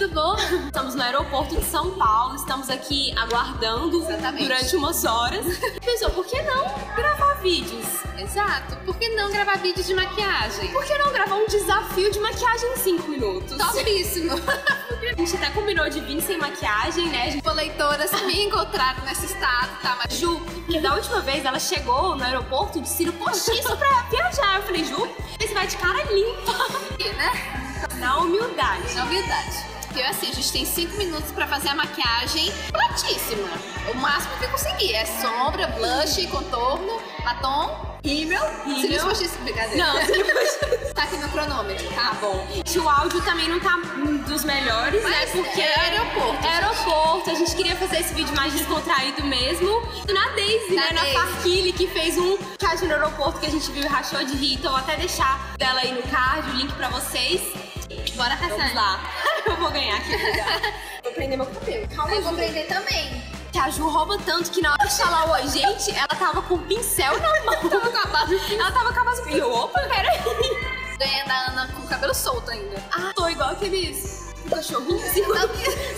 tudo bom? Estamos no aeroporto de São Paulo, estamos aqui aguardando Exatamente. durante umas horas. Pensou, por que não gravar vídeos? Exato. Por que não gravar vídeos de maquiagem? Por que não gravar um desafio de maquiagem em 5 minutos? Topíssimo. A gente até combinou de vir sem maquiagem, né? A gente... Leitoras me encontraram nesse estado, tá? Mas Ju, que da última vez ela chegou no aeroporto de Ciro postiço pra viajar. Eu falei, Ju, você vai de cara limpa. né? Na humildade. Na humildade. Porque assim, a gente tem 5 minutos pra fazer a maquiagem platíssima. O máximo que eu conseguir. É sombra, blush, contorno, batom, rímel. Rímel. Cílios postiços, brincadeira. Não, Ciro postiço. Tá aqui no cronômetro, tá? Bom, o áudio também não tá um dos melhores, né? Mas Porque é aeroporto, aeroporto, a gente queria fazer esse vídeo mais descontraído mesmo. E na Daisy, Na né? Na Daisy. Farquille, que fez um card no aeroporto que a gente viu e rachou de rir. Então, vou até deixar dela aí no card, o link pra vocês. Bora Vamos caçar. lá. Eu vou ganhar aqui. vou prender meu cabelo. Calma, Eu vou prender também. Que a Ju rouba tanto que na hora de falar oi, gente, ela tava com um pincel na mão. Tava com a base. Ela tava com a base. E opa, peraí. Ganhei da Ana com o cabelo solto ainda. Ah, tô igual aqueles cachorrinhos. assim,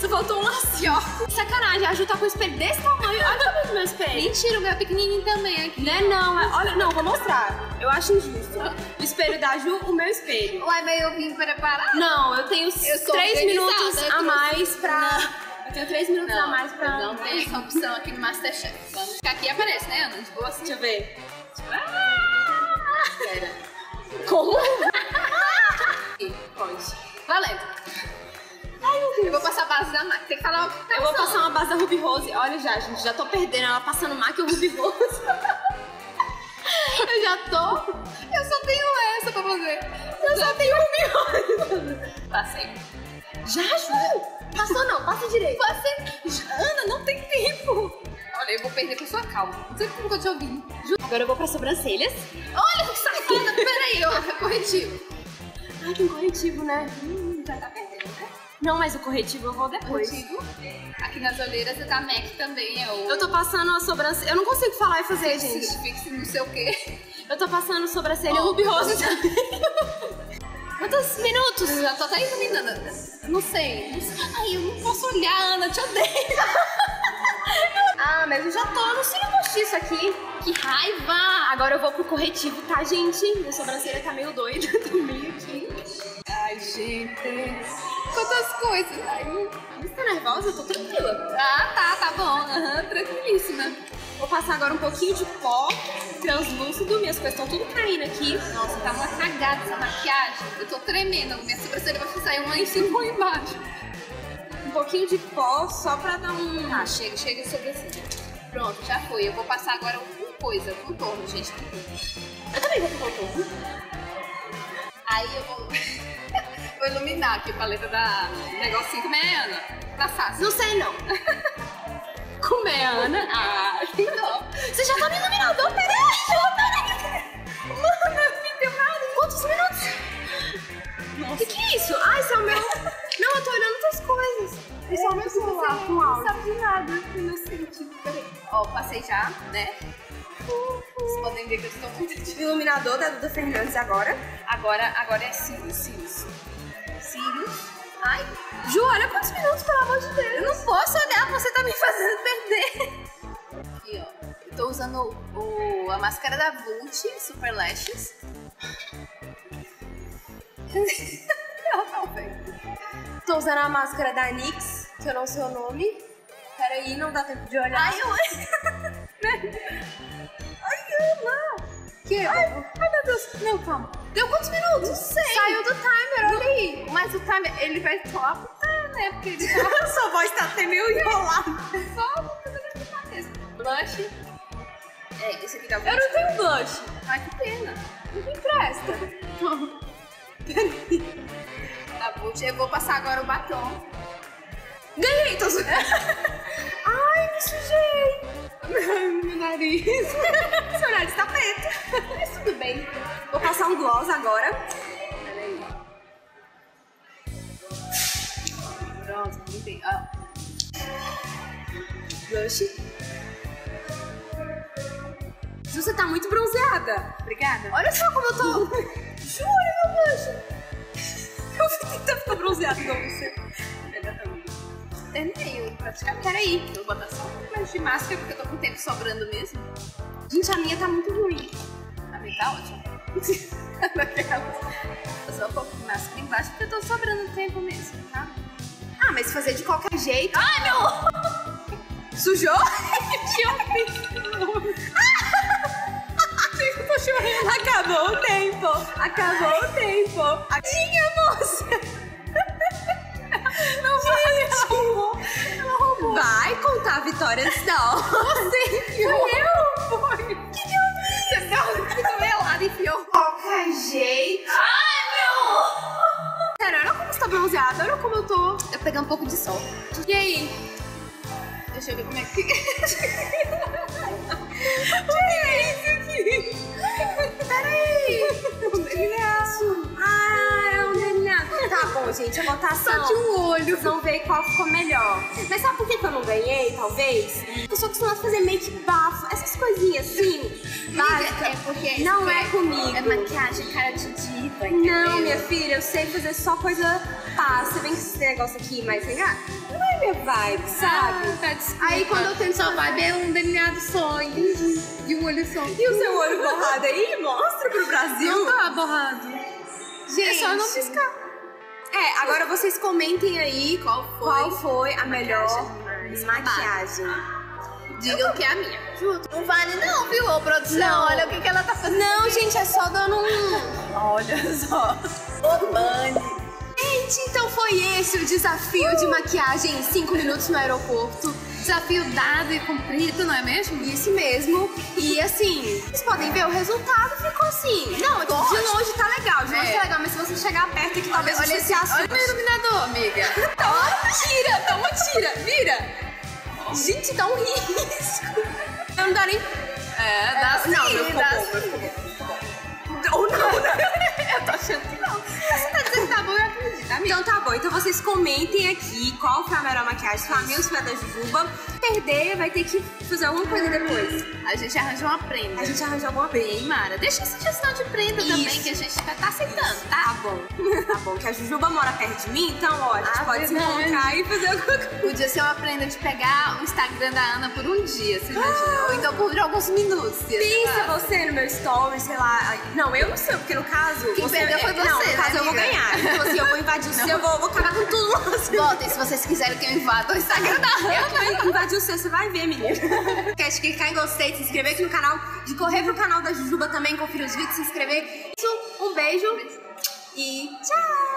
Só faltou um lacinho. Sacanagem, a Ju tá com um espelho desse tamanho. Olha o tamanho do meu espelho. Mentira, o meu pequenininho também aqui. Né, não. é- Olha, não, vou mostrar. Eu acho injusto. O espelho da Ju, o meu espelho. Uai, mas eu vim preparar. Não, eu tenho Eu três minutos a trouxe- mais pra... Eu tenho três minutos a mais pra... Não tem essa opção aqui no Masterchef. Vamos ficar aqui e aparece, né, Ana? De boa assim. Deixa eu ver. Pera. Como? Pode. Valendo. Eu vou passar a base da máquina. Tem que falar o que tá Eu vou passar uma base da Ruby Rose. Olha já, gente, já tô perdendo. Ela passando máquina Ruby Rose. Eu já tô... Eu só tenho essa pra fazer. Eu só tenho Ruby Rose. Passei. Já, Ju? Passou não, passa direito. Passei. Ana, não tem tempo. Olha, eu vou perder com sua calma. Não sei como que eu te ouvi. Agora eu vou pra sobrancelhas. Olha que sacana. Peraí, ó. Corretivo. Ai, tem corretivo, né? Hum, já tá perdendo, né? Não, mas o corretivo eu vou depois. Corretivo. Aqui nas olheiras é da MAC também. É o... Eu tô passando a sobrancelha. Eu não consigo falar e fazer, gente. Fixe, fixe, não sei o quê. Eu tô passando sobrancelha Oh, Ruby Rose. você- Quantos minutos? Eu já tô até iluminando. Não sei. Não sei. Ai, eu não posso olhar, Ana. Te odeio. Ah, mas eu já tô no cílio postiço aqui. Que raiva. Agora eu vou pro corretivo, tá, gente? Minha sobrancelha tá meio doida também aqui. Ai, gente. Quantas coisas. Ai, Você tá nervosa? Eu tô tranquila. Ah, tá, tá bom. Aham, tranquilíssima. Vou passar agora um pouquinho de pó translúcido. Minhas coisas estão tudo caindo aqui. Nossa, tá uma cagada essa maquiagem. Eu tô tremendo. Minha sobrancelha vai sair uma em cima ou embaixo. Um pouquinho de pó só pra dar um... Tá, chega, chega sobrancelha. Pronto, já foi. Eu vou passar agora com coisa, contorno, gente. Eu também vou pro contorno. Aí eu vou, vou iluminar aqui a paleta da negocinho. Como é, Ana? Da Sassi. Não sei, não. Como é, Ana? Ah, que dó. Você já tá no iluminador? Peraí! Peraí! Mano, não deu nada. Quantos minutos? O que, que é isso? Ah, isso é o meu... Não, eu tô olhando outras coisas. Isso é o meu celular com Não áudio. sabe de nada. Inocente. Peraí. Ó, passei já, né? Vocês podem ver que eu estou muito Iluminador da Duda Fernandes agora. Agora, agora é cílios, cílios. Cílios. Ai, Ju, olha quantos minutos, pelo amor de Deus. eu não posso olhar, você tá me fazendo perder. Aqui, ó. Eu tô usando o, a máscara da Vult, Super Lashes. Ela tá velho. Tô usando a máscara da NYX, que eu não sei o nome. Peraí, não dá tempo de olhar. Ai, eu... Ai, Ana! Que? Ai, ai, meu Deus. Não, calma. Deu quantos minutos? Não sei. Ele vai só apontar, né? Porque ele tá Sua voz tá até meio enrolada. só fazendo apontar mesmo. Blush. É, esse aqui tá Eu não tenho blush. Ai, que pena. Não me empresta. Tá bom, eu vou passar agora o batom. Ganhei, tô. Ai, me sujei. Meu nariz. Seu nariz tá preto. Mas tudo bem. Vou passar um gloss agora. Pintei. Ó. Blush. Ju, Você tá muito bronzeada. Obrigada. Olha só como eu tô. Ju, olha meu blush. Eu que tá ficando bronzeada igual você. terminei praticamente. Peraí. Vou botar só um pouco mais de máscara porque eu tô com tempo sobrando mesmo. Gente, a minha tá muito ruim. A minha tá ótima. Daquelas. Só um pouco de máscara embaixo porque eu tô sobrando tempo mesmo, tá? Ah, mas fazer de qualquer jeito. Ai, meu! Sujou? Que horrível! eu tô chorando. Acabou o tempo. Acabou o tempo. Tinha, moça. Não vai, ela roubou. Ela roubou. Vai contar a vitória não. Você enfiou. eu? Foi. Que que eu fiz? Você ficou e enfiou. Qualquer jeito. Bronzeada. Olha como eu tô. Eu peguei um pouco de sol. E aí? Deixa eu ver como é que fica. Que é isso aqui? Peraí. Um delineado. Gente. A votação. Só de um olho. Vão ver qual ficou melhor. Mas sabe por que que eu não ganhei, talvez? Eu sou acostumada a fazer make bafo, essas coisinhas assim. básicas. é porque Não é comigo. É maquiagem, cara de diva, Não, minha filha, eu sei fazer só coisa passa. Vem com esse negócio aqui, mas não é minha vibe, sabe? Ah, tá, desculpa. Aí quando eu tento Sua vibe é um delineado entendi. De um olho só. E o seu olho borrado aí? Mostra pro Brasil. Não tá borrado. Gente. É só não piscar. É, agora vocês comentem aí Qual foi? qual foi a melhor maquiagem. Digam que é a minha. Não vale não, viu, ô produção? Não. Olha o que, que ela tá fazendo. Não, gente, é só dando um. Olha só. Ô, Bani. Gente, então foi esse o desafio de maquiagem em 5 minutos no aeroporto. Desafio dado e cumprido, não é mesmo? Isso mesmo. E assim, vocês podem ver, o resultado ficou assim. Não, de Gosto. longe tá legal, de longe É. tá legal, mas se você chegar perto aqui, talvez Olha, você esse, se assuste. olha o iluminador, amiga. Toma, tira, toma, tira, vira. Gente, tá um risco. Não dá nem... É, dá sim, não, meu ficou dá bom, meu sim. Ou não, né? Amiga. Então tá bom, então vocês comentem aqui qual foi a melhor maquiagem, Flamengo foi a da Jujuba. Perder, vai ter que fazer alguma coisa depois. A gente arranjou uma prenda. A gente arranjou alguma coisa. Bem, Mara. Deixa a sugestão de prenda Isso. também, que a gente tá, tá aceitando, tá? Tá bom, tá bom. Que a Jujuba mora perto de mim, então ó, a gente Ah, pode se verdade. encontrar e fazer alguma coisa. Podia ser uma prenda de pegar o Instagram da Ana por um dia, você imagina? Ou então por alguns minutos. Pensa massa. você no meu story, sei lá. Não, eu não sei, porque no caso. Quem você, perdeu foi Não, você, no caso né, eu vou amiga? ganhar. Então assim, eu vou invadir o seu, eu vou, vou acabar com tudo. Votem se vocês quiserem que eu invada o Instagram da Ana. Eu vou invadir o seu, você vai ver, menina. Quer clicar em gostei, se inscrever aqui no canal, de correr pro canal da Jujuba também, conferir os vídeos, se inscrever. Um beijo e tchau!